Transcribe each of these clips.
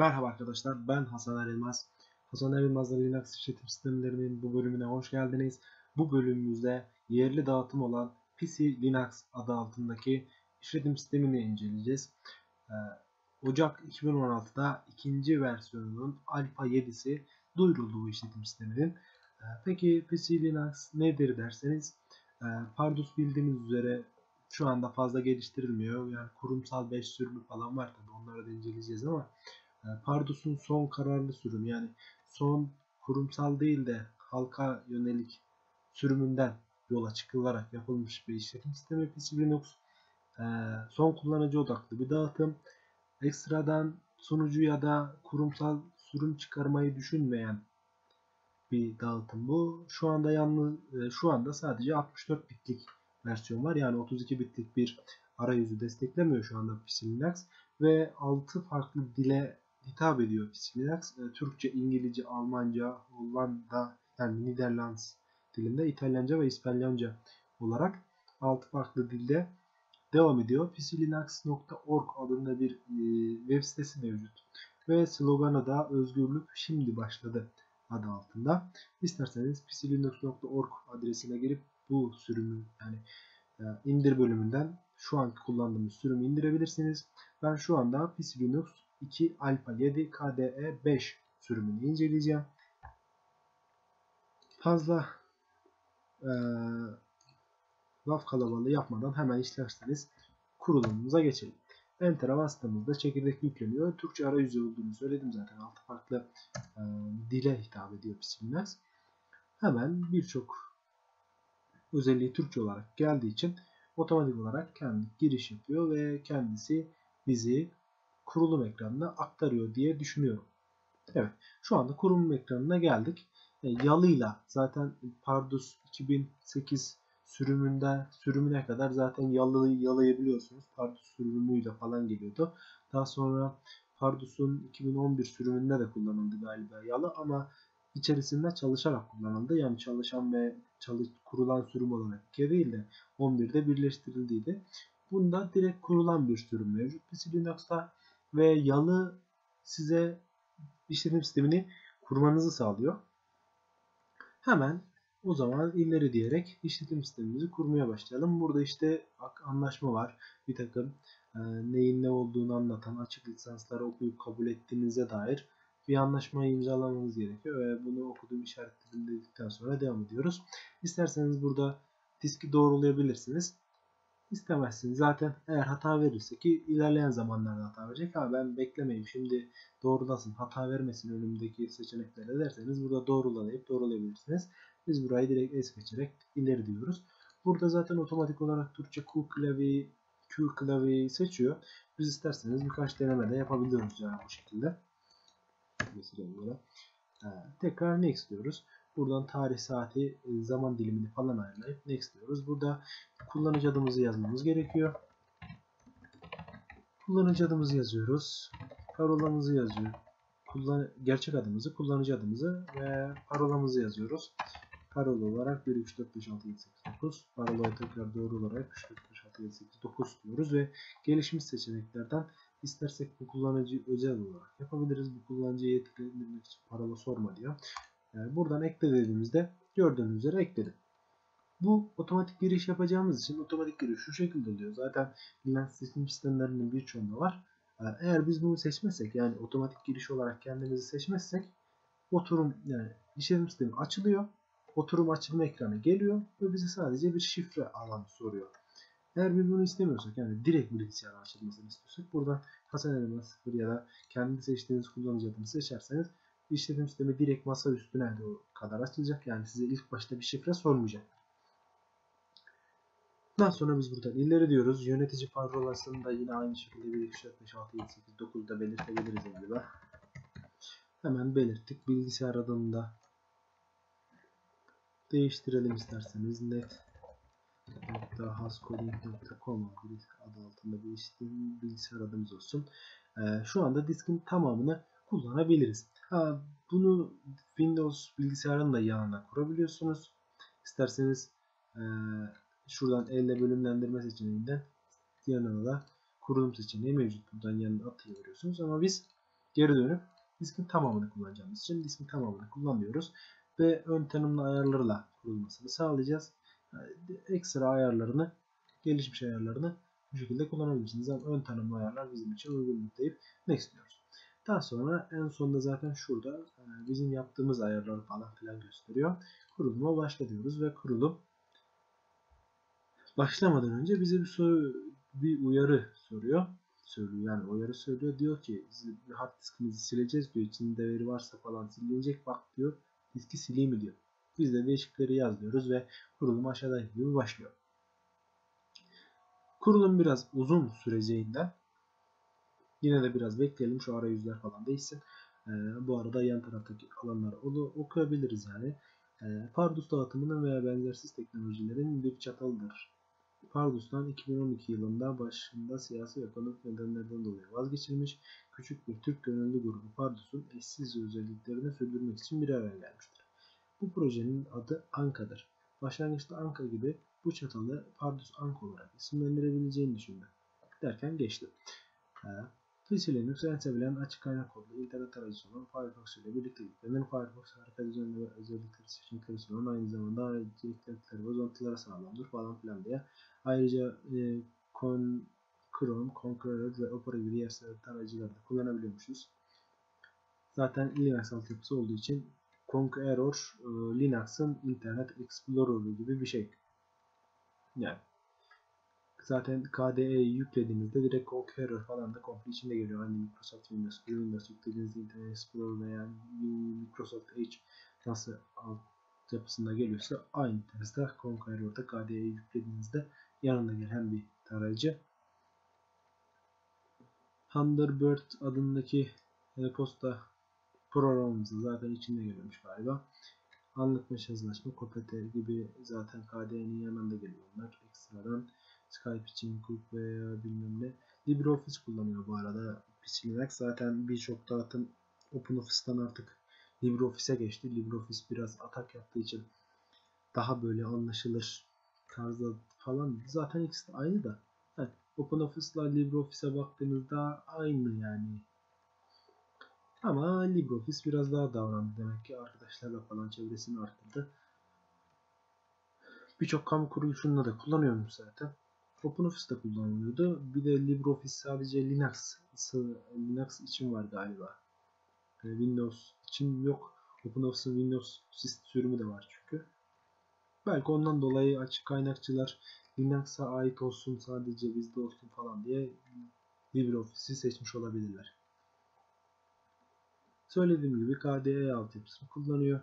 Merhaba arkadaşlar ben Hasan Erilmaz. Hasan Erilmaz'la Linux işletim sistemlerinin bu bölümüne hoş geldiniz. Bu bölümümüzde yerli dağıtım olan PC Linux adı altındaki işletim sistemini inceleyeceğiz. Ee, Ocak 2016'da ikinci versiyonunun Alpha 7'si duyuruldu bu işletim sisteminin. Ee, peki PC Linux nedir derseniz e, Pardus bildiğiniz üzere şu anda fazla geliştirilmiyor. Yani kurumsal 5 sürümü falan var tabi onları da inceleyeceğiz ama Pardus'un son kararlı sürüm yani son kurumsal değil de halka yönelik sürümünden yola çıkılarak yapılmış bir işletim sistemi PC Linux. E, son kullanıcı odaklı bir dağıtım. Ekstradan sunucu ya da kurumsal sürüm çıkarmayı düşünmeyen bir dağıtım bu. Şu anda yalnız e, şu anda sadece 64 bitlik versiyon var. Yani 32 bitlik bir arayüzü desteklemiyor şu anda PC Linux ve 6 farklı dile hitap ediyor PC Linux. E, Türkçe, İngilizce, Almanca, Hollanda yani Niderlands dilinde, İtalyanca ve İspanyolca olarak 6 farklı dilde devam ediyor. PCLinux.org adında bir e, web sitesi mevcut. Ve sloganı da özgürlük şimdi başladı adı altında. İsterseniz pclinux.org adresine girip bu sürümü yani e, indir bölümünden şu anki kullandığımız sürümü indirebilirsiniz. Ben şu anda PC Linux 2 Alpha 7 KDE 5 sürümünü inceleyeceğim. Fazla e, laf kalabalığı yapmadan hemen isterseniz kurulumumuza geçelim. Enter'a bastığımızda çekirdek yükleniyor. Türkçe arayüzü olduğunu söyledim zaten. Altı farklı e, dile hitap ediyor Psilinux. Hemen birçok özelliği Türkçe olarak geldiği için otomatik olarak kendi giriş yapıyor ve kendisi bizi kurulum ekranına aktarıyor diye düşünüyorum. Evet şu anda kurulum ekranına geldik. E, yalıyla zaten Pardus 2008 sürümünde sürümüne kadar zaten yalı yalayabiliyorsunuz. Pardus sürümüyle falan geliyordu. Daha sonra Pardus'un 2011 sürümünde de kullanıldı galiba yalı ama içerisinde çalışarak kullanıldı. Yani çalışan ve çalış, kurulan sürüm olarak değil de 11'de birleştirildiydi. Bunda direkt kurulan bir sürüm mevcut. PC Linux'ta ve yalı size işletim sistemini kurmanızı sağlıyor. Hemen o zaman ileri diyerek işletim sistemimizi kurmaya başlayalım. Burada işte anlaşma var. Bir takım e, neyin ne olduğunu anlatan açık lisansları okuyup kabul ettiğinize dair bir anlaşmayı imzalamanız gerekiyor ve bunu okuduğum işaretledim dedikten sonra devam ediyoruz. İsterseniz burada diski doğrulayabilirsiniz. İstemezsiniz. Zaten eğer hata verirse ki ilerleyen zamanlarda hata verecek ama ben beklemeyeyim şimdi doğrulasın hata vermesin önümdeki seçeneklere derseniz burada doğrulayıp doğrulayabilirsiniz. Biz burayı direkt es geçerek ileri diyoruz. Burada zaten otomatik olarak Türkçe Q klavyeyi Q klavyeyi seçiyor. Biz isterseniz birkaç deneme de yapabiliyoruz yani bu şekilde. Mesela. Ee, tekrar next diyoruz. Buradan tarih, saati, e, zaman dilimini falan ayarlayıp next diyoruz. Burada kullanıcı adımızı yazmamız gerekiyor. Kullanıcı adımızı yazıyoruz. Parolamızı yazıyor. Kullan gerçek adımızı, kullanıcı adımızı ve parolamızı yazıyoruz. Parola olarak 1, 3, 4, 5, 6, 7, 8, 9. Parolayı tekrar doğru olarak 3, 4, 5, 6, 7, 8, 9 diyoruz ve gelişmiş seçeneklerden istersek bu kullanıcı özel olarak yapabiliriz. Bu kullanıcıya için parola sorma diyor. Yani buradan ekle dediğimizde gördüğünüz üzere ekledim. Bu otomatik giriş yapacağımız için otomatik giriş şu şekilde oluyor. Zaten Linux sistem sistemlerinin birçoğunda var. Eğer biz bunu seçmezsek yani otomatik giriş olarak kendimizi seçmezsek oturum yani işletim sistemi açılıyor. Oturum açılma ekranı geliyor ve bize sadece bir şifre alanı soruyor. Eğer biz bunu istemiyorsak yani direkt bilgisayar açılmasını istiyorsak buradan Hasan Elma 0 ya da kendi seçtiğiniz kullanıcı adını seçerseniz işletim sistemi direkt masa üstüne doğru kadar açılacak. Yani size ilk başta bir şifre sormayacak. Daha sonra biz buradan ileri diyoruz. Yönetici parolasını da yine aynı şekilde 1, 2, 4, 5, 6, 7, 8, 9'da belirtebiliriz galiba. Hemen belirttik. Bilgisayar adını da değiştirelim isterseniz. net hascoding.com adı altında bir bilgisayar adımız olsun. Ee, şu anda diskin tamamını kullanabiliriz. Ha, bunu Windows bilgisayarın da yanına kurabiliyorsunuz. İsterseniz e, şuradan elle bölümlendirme seçeneğinden yanına da kurulum seçeneği mevcut. Buradan yanına atayabiliyorsunuz ama biz geri dönüp diskin tamamını kullanacağımız için diskin tamamını kullanıyoruz ve ön tanımlı ayarlarla kurulmasını sağlayacağız. Ekstra ayarlarını, gelişmiş ayarlarını bu şekilde kullanabilirsiniz. Ama ön tanımlı ayarlar bizim için uygun deyip next diyoruz. Daha sonra en sonunda zaten şurada e, bizim yaptığımız ayarları falan filan gösteriyor. Kuruluma başla diyoruz ve kurulum başlamadan önce bize bir soru bir uyarı soruyor. Söylüyor yani uyarı söylüyor. Diyor ki hard diskinizi sileceğiz diyor. İçinde veri varsa falan silinecek bak diyor. Diski sileyim mi diyor. Biz de değişikleri yaz diyoruz ve kurulum aşağıdaki gibi başlıyor. Kurulum biraz uzun süreceğinden yine de biraz bekleyelim şu arayüzler falan değişsin. Ee, bu arada yan taraftaki alanları okuyabiliriz yani. Ee, Pardus dağıtımının veya benzersiz teknolojilerin bir çatalıdır. Pardus'tan 2012 yılında başında siyasi ve ekonomik nedenlerden dolayı vazgeçilmiş küçük bir Türk gönüllü grubu Pardus'un eşsiz özelliklerini sürdürmek için bir araya gelmiştir. Bu projenin adı Anka'dır. Başlangıçta Anka gibi bu çatalı Pardus Anka olarak isimlendirebileceğini düşündü. Derken geçti. PC Linux en sevilen açık kaynak kodlu internet tarayıcısı olan Firefox ile birlikte yüklenen Firefox harika düzenli ve özellikleri seçenekleri sunan aynı zamanda ve uzantılara sağlamdır falan filan diye. Ayrıca e, Con, Chrome, Conqueror ve Opera gibi diğer tarayıcıları da kullanabiliyormuşuz. Zaten Linux altyapısı olduğu için Conqueror e, Linux'ın Internet Explorer'ı gibi bir şey. Yani zaten KDE'yi yüklediğinizde direkt Conqueror falan da komple içinde geliyor. Hani Microsoft Windows, Windows yüklediğinizde Internet Explorer veya Microsoft Edge nasıl altyapısında geliyorsa aynı tarzda Conqueror'da KDE'yi yüklediğinizde yanında gelen bir tarayıcı. Thunderbird adındaki e-posta programımız zaten içinde geliyormuş galiba. Anlık mesajlaşma, KPT gibi zaten KDE'nin yanında geliyor onlar ekstradan. Skype için Cook veya bilmem ne. LibreOffice kullanıyor bu arada PC Linux. Zaten birçok dağıtım OpenOffice'tan artık LibreOffice'e geçti. LibreOffice biraz atak yaptığı için daha böyle anlaşılır tarzda falan. Zaten ikisi de aynı da. Evet, OpenOffice'la LibreOffice'e baktığınızda aynı yani. Ama LibreOffice biraz daha davrandı demek ki arkadaşlarla falan çevresini arttırdı. Birçok kamu kuruluşunda da kullanıyormuş zaten. OpenOffice'da kullanılıyordu. Bir de LibreOffice sadece Linux Linux için var galiba. Ee, Windows için yok. OpenOffice'ın Windows sürümü de var çünkü. Belki ondan dolayı açık kaynakçılar Linux'a ait olsun sadece bizde olsun falan diye LibreOffice'i seçmiş olabilirler. Söylediğim gibi KDE altyapısını kullanıyor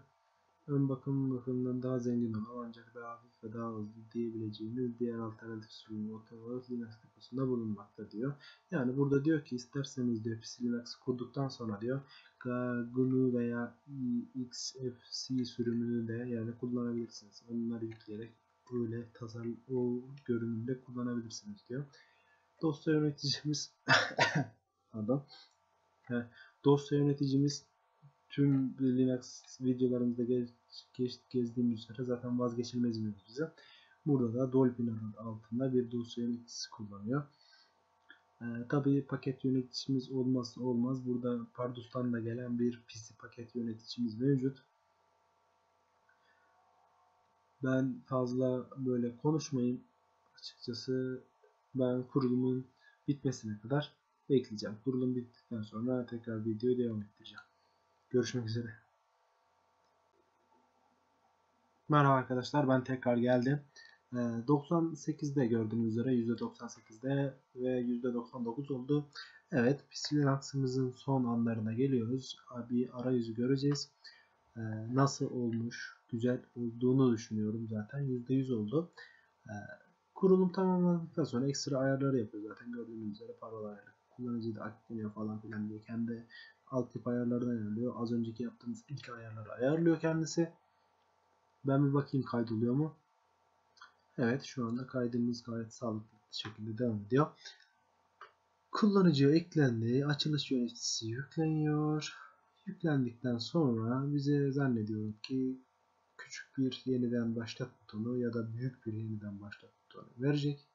ön bakım bakımından daha zengin olan ancak daha hafif ve daha hızlı diyebileceğimiz diğer alternatif sürüm Automotive Linux deposunda bulunmakta diyor. Yani burada diyor ki isterseniz diyor PC Linux kurduktan sonra diyor GNU veya XFC sürümünü de yani kullanabilirsiniz. Onları yükleyerek böyle tasarım o görünümde kullanabilirsiniz diyor. Dosya yöneticimiz pardon. Dosya yöneticimiz tüm Linux videolarımızda gez, gez, gezdiğimiz üzere zaten vazgeçilmezimiz bize. Burada da Dolphin altında bir dosya yöneticisi kullanıyor. Ee, Tabi paket yöneticimiz olmazsa olmaz. Burada Pardus'tan da gelen bir PC paket yöneticimiz mevcut. Ben fazla böyle konuşmayayım. Açıkçası ben kurulumun bitmesine kadar bekleyeceğim. Kurulum bittikten sonra tekrar videoyu devam ettireceğim. Görüşmek üzere. Merhaba arkadaşlar ben tekrar geldim. 98'de ee, gördüğünüz üzere %98'de ve %99 oldu. Evet Linux'ımızın son anlarına geliyoruz. Bir arayüzü göreceğiz. Ee, nasıl olmuş, güzel olduğunu düşünüyorum zaten. %100 oldu. Ee, kurulum tamamlandıktan sonra ekstra ayarları yapıyor zaten gördüğünüz üzere parola ayarı. Kullanıcıyı da aktifliyor falan filan diye kendi alt tip ayarlarını ayarlıyor. Az önceki yaptığımız ilk ayarları ayarlıyor kendisi. Ben bir bakayım kaydoluyor mu? Evet şu anda kaydımız gayet sağlıklı şekilde devam ediyor. Kullanıcıya eklendi. Açılış yöneticisi yükleniyor. Yüklendikten sonra bize zannediyorum ki küçük bir yeniden başlat butonu ya da büyük bir yeniden başlat butonu verecek.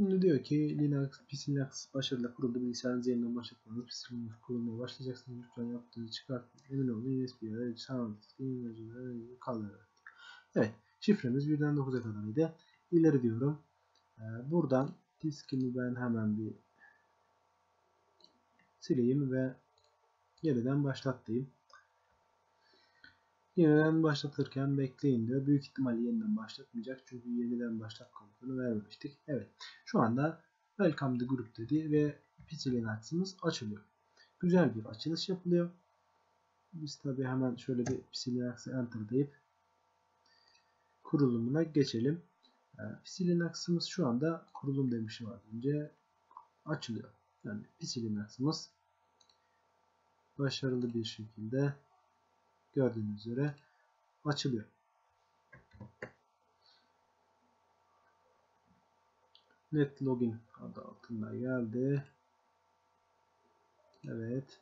Şimdi diyor ki Linux, PC Linux başarıyla kuruldu. Bilgisayarınız yeniden başlatmanız, PC Linux kurulmaya başlayacaksınız. Lütfen yaptığınızı çıkartın. Emin olun USB'ye, sound, kalır. Evet. Şifremiz 1'den 9'a kadarıydı. İleri diyorum. Ee, buradan diskimi ben hemen bir sileyim ve yeniden başlat. Yeniden başlatırken bekleyin diyor. Büyük ihtimalle yeniden başlatmayacak. Çünkü yeniden başlat komutunu vermemiştik. Evet. Şu anda Welcome to Group dedi ve PC Linux'ımız açılıyor. Güzel bir açılış yapılıyor. Biz tabi hemen şöyle bir PC Linux'ı enter deyip kurulumuna geçelim. PC Linux'ımız şu anda kurulum demişim az önce açılıyor. Yani PC Linux'ımız başarılı bir şekilde gördüğünüz üzere açılıyor. Net login adı altında geldi. Evet.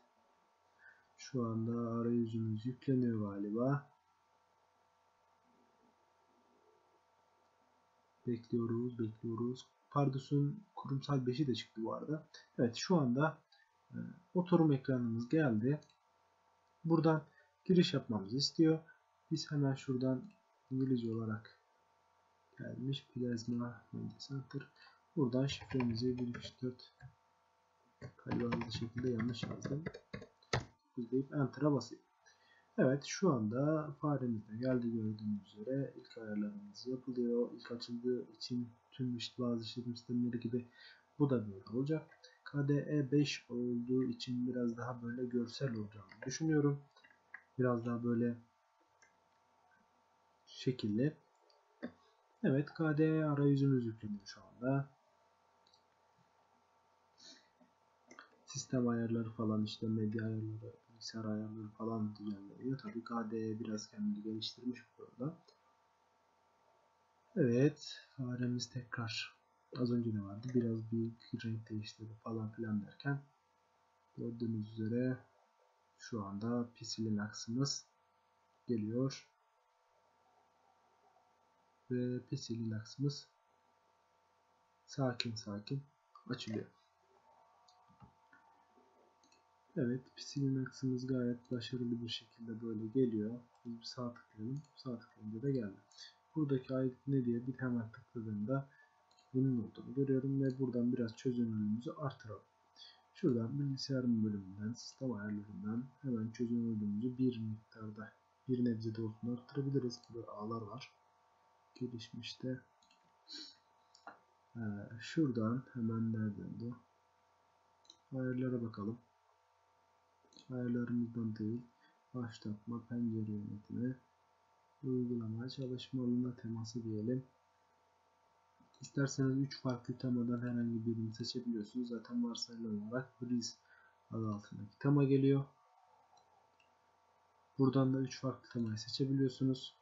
Şu anda arayüzümüz yükleniyor galiba. Bekliyoruz, bekliyoruz. Pardus'un kurumsal 5'i de çıktı bu arada. Evet şu anda e, oturum ekranımız geldi. Buradan giriş yapmamızı istiyor. Biz hemen şuradan İngilizce olarak gelmiş Plasma Media Center. Buradan şifremizi 134 galiba hızlı şekilde yanlış yazdım. Deyip Enter'a basayım. Evet şu anda faremizde geldi gördüğünüz üzere ilk ayarlarımız yapılıyor. İlk açıldığı için tüm işte bazı işletim sistemleri gibi bu da böyle olacak. KDE 5 olduğu için biraz daha böyle görsel olacağını düşünüyorum. Biraz daha böyle şekilli. Evet KDE arayüzümüz yükleniyor şu anda. Sistem ayarları falan işte medya ayarları, bilgisayar ayarları falan düzenleniyor. Tabii KDE biraz kendini geliştirmiş burada. Evet faremiz tekrar az önce ne vardı? Biraz bir renk değiştirdi falan filan derken gördüğünüz üzere şu anda PC Linux'ımız geliyor. Ve PC Linux'ımız sakin sakin açılıyor. Evet, PC Linux'ımız gayet başarılı bir şekilde böyle geliyor. Biz bir sağ tıklayalım. Sağ tıklayınca da geldi. Buradaki ait ne diye bir hemen tıkladığımda bunun olduğunu görüyorum ve buradan biraz çözünürlüğümüzü artıralım. Şuradan bilgisayarın bölümünden, sistem ayarlarından hemen çözünürlüğümüzü bir miktarda, bir nebze de olsun arttırabiliriz. Burada ağlar var. Gelişmişte. Ee, şuradan hemen nereden de ayarlara bakalım. Ayarlarımızdan değil. Başlatma, pencere yönetimi, uygulama, çalışma alanına teması diyelim. İsterseniz 3 farklı temadan herhangi birini seçebiliyorsunuz. Zaten varsayılan olarak Breeze adı altındaki tema geliyor. Buradan da 3 farklı temayı seçebiliyorsunuz.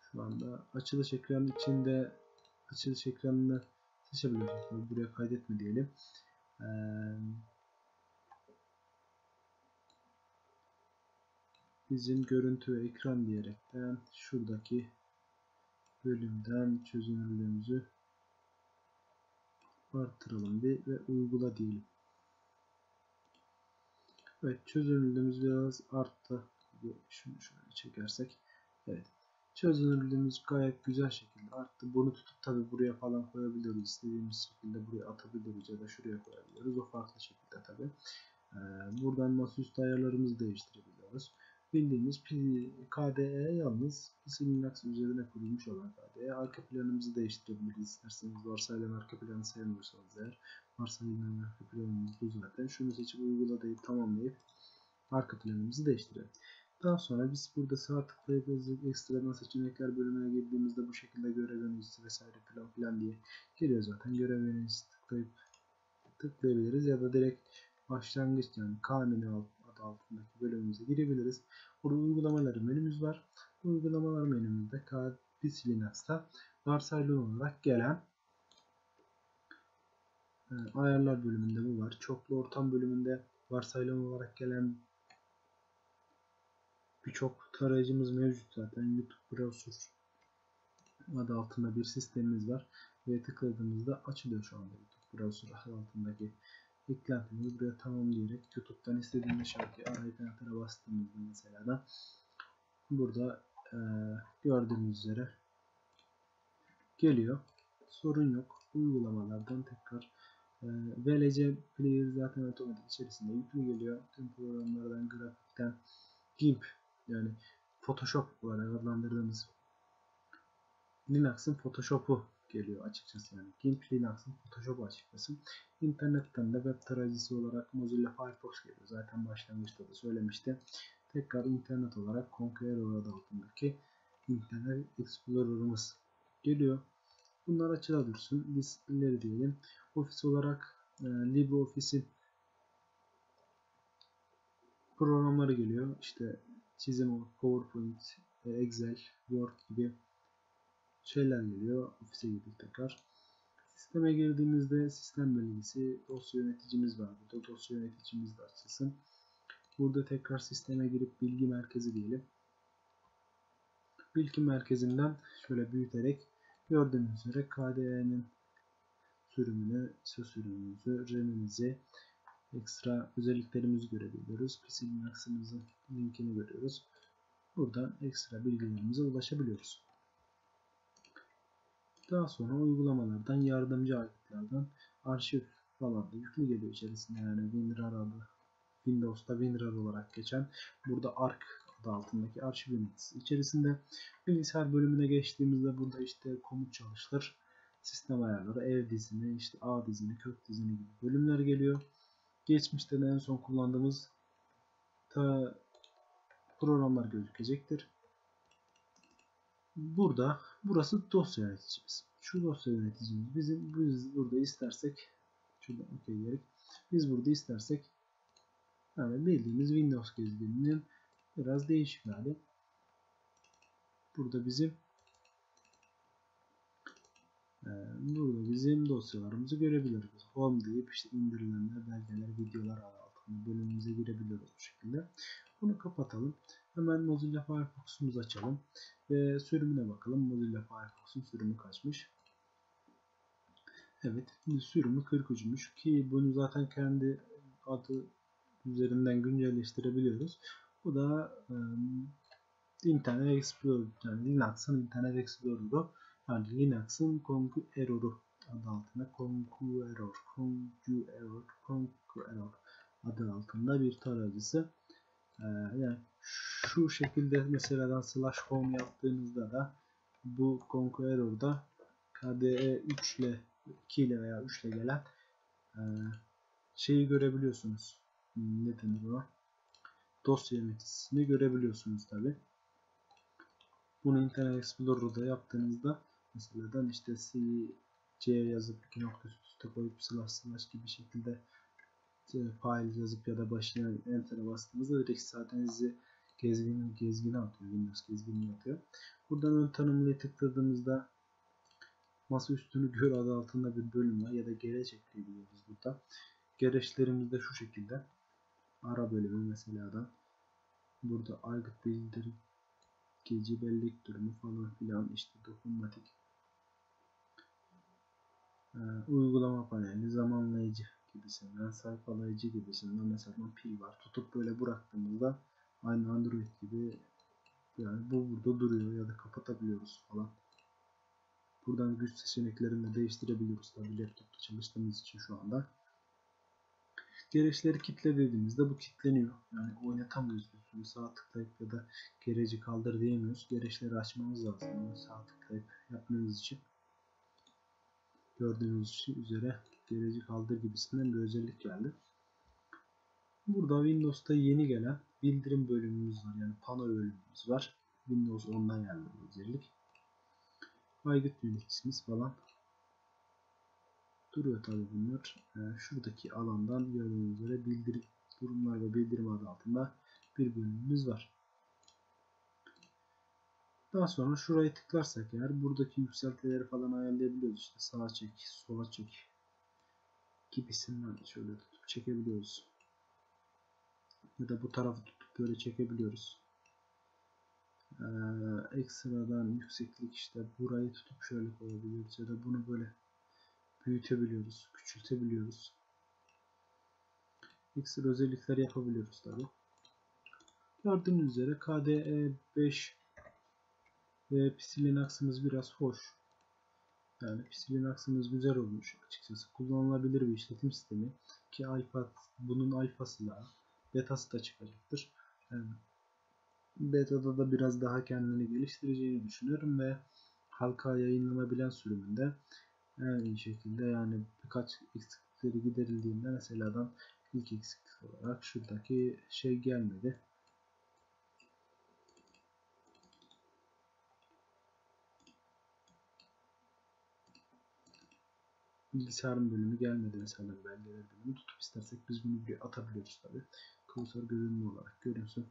Şu anda açılış ekranı içinde açılış ekranını seçebiliyorsunuz. Buraya kaydetme diyelim. Ee, bizim görüntü ve ekran diyerekten şuradaki bölümden çözünürlüğümüzü artıralım bir ve uygula diyelim. Evet çözünürlüğümüz biraz arttı. Şunu şöyle çekersek. Evet. Çözünürlüğümüz gayet güzel şekilde arttı. Bunu tutup tabi buraya falan koyabiliriz. İstediğimiz şekilde buraya atabiliriz ya da şuraya koyabiliriz. O farklı şekilde tabi. Ee, buradan masaüstü ayarlarımızı değiştirebiliyoruz bildiğimiz KDE yalnız PC Linux üzerine kurulmuş olan KDE. Arka planımızı değiştirebiliriz. İsterseniz varsayılan arka planı sevmiyorsanız eğer varsayılan arka planımız bu zaten. Şunu seçip uygula deyip tamamlayıp arka planımızı değiştirelim. Daha sonra biz burada sağ tıklayıp ekstradan seçenekler bölümüne girdiğimizde bu şekilde görev yöneticisi vesaire falan filan diye geliyor zaten. Görev yöneticisi tıklayıp tıklayabiliriz ya da direkt başlangıç yani K alt adı altındaki bölümümüze girebiliriz. Burada uygulamalar menümüz var. Bu uygulamalar menümüzde KDP Linux'ta varsayılan olarak gelen e, ayarlar bölümünde bu var. Çoklu ortam bölümünde varsayılan olarak gelen birçok tarayıcımız mevcut zaten. YouTube Browser adı altında bir sistemimiz var. ve tıkladığımızda açılıyor şu anda YouTube browser altındaki eklentimizi buraya tamam diyerek YouTube'dan istediğimiz şarkıyı arayıp enter'a bastığımızda mesela da burada e, gördüğünüz üzere geliyor. Sorun yok. Uygulamalardan tekrar e, VLC Player zaten otomatik içerisinde yüklü geliyor. Tüm programlardan, grafikten, GIMP yani Photoshop olarak adlandırdığımız Linux'ın Photoshop'u geliyor açıkçası yani. GIMP Linux'ın Photoshop'u açıkçası. İnternetten de web tarayıcısı olarak Mozilla Firefox geliyor. Zaten başlangıçta da söylemişti. Tekrar internet olarak Conqueror adı altındaki Internet Explorer'ımız geliyor. Bunlar açıla dursun. Biz ileri diyelim. Ofis olarak e, LibreOffice'in programları geliyor. İşte çizim, PowerPoint, e, Excel, Word gibi şeyler geliyor. Ofise girdik tekrar. Sisteme girdiğimizde sistem bölgesi dosya yöneticimiz var. Burada dosya yöneticimiz de açılsın. Burada tekrar sisteme girip bilgi merkezi diyelim. Bilgi merkezinden şöyle büyüterek gördüğünüz üzere KDE'nin sürümünü, ISO sürümümüzü, RAM'imizi, ekstra özelliklerimizi görebiliyoruz. PC Linux'ımızın linkini görüyoruz. Buradan ekstra bilgilerimize ulaşabiliyoruz. Daha sonra uygulamalardan, yardımcı aygıtlardan arşiv falan da yüklü geliyor içerisinde. Yani WinRAR adı Windows'ta WinRAR olarak geçen burada ARC adı altındaki arşiv yöneticisi içerisinde bilgisayar bölümüne geçtiğimizde burada işte komut çalıştır, sistem ayarları, ev dizini, işte A dizini, kök dizini gibi bölümler geliyor. Geçmişte en son kullandığımız ta programlar gözükecektir. Burada burası dosya yöneticimiz. Şu dosya yöneticimiz bizim biz burada istersek şuradan okey diyerek biz burada istersek yani bildiğimiz Windows gezgininin biraz değişik hali. Burada bizim e, burada bizim dosyalarımızı görebiliriz. Home deyip işte indirilenler, belgeler, videolar bölümümüze girebiliyoruz bu şekilde. Bunu kapatalım. Hemen Mozilla Firefox'umuzu açalım ve sürümüne bakalım. Mozilla Firefox'un sürümü kaçmış? Evet, sürümü 43'müş ki bunu zaten kendi adı üzerinden güncelleştirebiliyoruz. Bu da um, Internet Explorer yani Linux'ın Internet Explorer'ı yani Linux'ın Conqueror'u adı altında Conqueror, Conqueror, Conqueror adı altında bir tarayıcısı. Ee, yani şu şekilde mesela slash home yaptığınızda da bu Conqueror'da KDE 3 ile 2 ile veya 3 ile gelen e, şeyi görebiliyorsunuz. Ne denir o? Dosya yöneticisini görebiliyorsunuz tabi. Bunu Internet Explorer'da yaptığınızda mesela işte C, yazıp iki nokta üstte koyup slash slash gibi şekilde file yazıp ya da başına enter'a bastığınızda direkt zaten sizi gezgin gezgine atıyor. Windows gezginliği atıyor. Buradan ön tanımlıya tıkladığımızda masa üstünü gör adı altında bir bölüm var ya da gereç ekleyebiliyoruz burada. Gereçlerimiz de şu şekilde. Ara bölümü mesela da burada aygıt bildirim gece bellek durumu falan filan işte dokunmatik ee, uygulama paneli zamanlayıcı gibisinden sayfalayıcı gibisinden mesela pil var tutup böyle bıraktığımızda aynı Android gibi yani bu burada duruyor ya da kapatabiliyoruz falan. Buradan güç seçeneklerini de değiştirebiliyoruz tabi laptopta çalıştığımız için şu anda. Gereçleri kitle dediğimizde bu kitleniyor. Yani oynatamıyoruz bir sağ tıklayıp ya da gereci kaldır diyemiyoruz. Gereçleri açmamız lazım. Yani sağ tıklayıp yapmamız için. Gördüğünüz üzere gereci kaldır gibisinden bir özellik geldi. Burada Windows'ta yeni gelen bildirim bölümümüz var. Yani pano bölümümüz var. Windows 10'dan geldi bu özellik. Aygıt yöneticisimiz falan duruyor tabi bunlar. Yani şuradaki alandan gördüğünüz üzere bildirim durumlar ve bildirim adı altında bir bölümümüz var. Daha sonra şurayı tıklarsak eğer buradaki yükseltileri falan ayarlayabiliyoruz. İşte sağa çek, sola çek gibisinden şöyle tutup çekebiliyoruz. Ya da bu tarafı tutup böyle çekebiliyoruz. Ee, ekstradan yükseklik işte burayı tutup şöyle koyabiliyoruz ya da bunu böyle büyütebiliyoruz, küçültebiliyoruz. Ekstra özellikler yapabiliyoruz tabi. Gördüğünüz üzere KDE 5 ve PC Linux'ımız biraz hoş. Yani PC Linux'ımız güzel olmuş açıkçası. Kullanılabilir bir işletim sistemi. Ki iPad bunun alfasıyla betası da çıkacaktır. Yani beta'da da biraz daha kendini geliştireceğini düşünüyorum ve halka yayınlanabilen sürümünde en iyi şekilde yani birkaç eksiklikleri giderildiğinde mesela ilk eksiklik olarak şuradaki şey gelmedi. Bilgisayarın bölümü gelmedi mesela. Belgeler bölümü tutup istersek biz bunu buraya atabiliyoruz tabi klasör görünümü olarak görünsün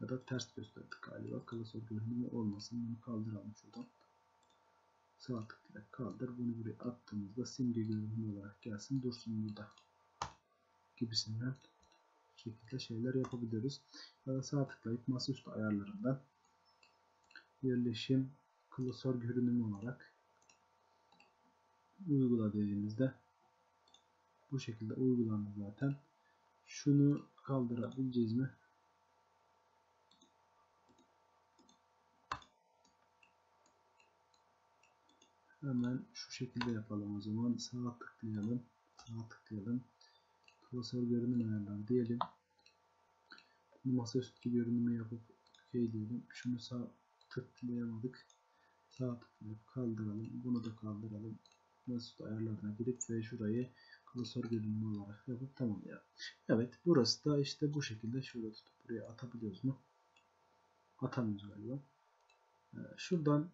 ya da ters gösterdik galiba. Klasör görünümü olmasın bunu kaldıralım şuradan. Sağ tıkla kaldır. Bunu buraya attığımızda simge görünümü olarak gelsin dursun burada gibisinden şekilde şeyler yapabiliriz. Ya da sağ tıklayıp masaüstü ayarlarından yerleşim klasör görünümü olarak uygula dediğimizde bu şekilde uygulandı zaten. Şunu kaldırabileceğiz mi? Hemen şu şekilde yapalım o zaman. Sağa tıklayalım. Sağa tıklayalım. Klasör görünüm ayarları diyelim. Masaüstü görünümü yapıp OK diyelim. Şunu sağ tıklayamadık. Sağ tıklayıp kaldıralım. Bunu da kaldıralım. Mesut ayarlarına girip ve şurayı klasör görünümü olarak yapıp tamamlayalım. Evet burası da işte bu şekilde şöyle tutup buraya atabiliyoruz mu? Atamıyoruz galiba. Ee, şuradan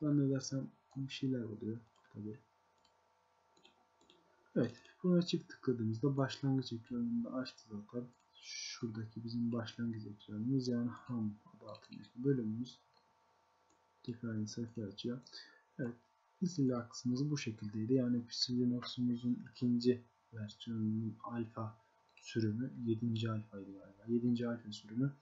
zannedersem bir şeyler oluyor tabi. Evet buna çift tıkladığımızda başlangıç ekranında açtı zaten. Şuradaki bizim başlangıç ekranımız yani ham adı altındaki bölümümüz. Tekrar sayfa açıyor. Evet Bizim aksımız bu şekildeydi. Yani PC Linux'umuzun ikinci versiyonunun alfa sürümü 7. alfaydı galiba. 7. alfa sürümü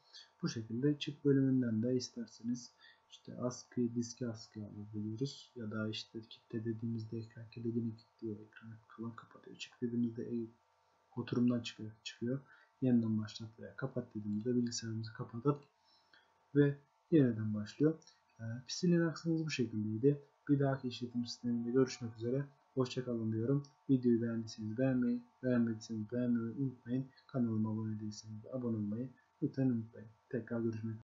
bu şekilde çift bölümünden de isterseniz işte askı, diski askı alabiliyoruz. Ya da işte kitle dediğimizde ekran kilidini kilitliyor. Ekranı falan kapatıyor. Çık dediğimizde e, oturumdan çıkıyor. çıkıyor. Yeniden başlat veya kapat dediğimizde bilgisayarımızı kapatıp ve yeniden başlıyor. Ee, PC Linux'ımız bu şekildeydi. Bir dahaki işletim sisteminde görüşmek üzere. Hoşçakalın diyorum. Videoyu beğendiyseniz beğenmeyi, beğenmediyseniz beğenmeyi unutmayın. Kanalıma abone değilseniz de abone olmayı lütfen unutmayın. Tekrar görüşmek üzere.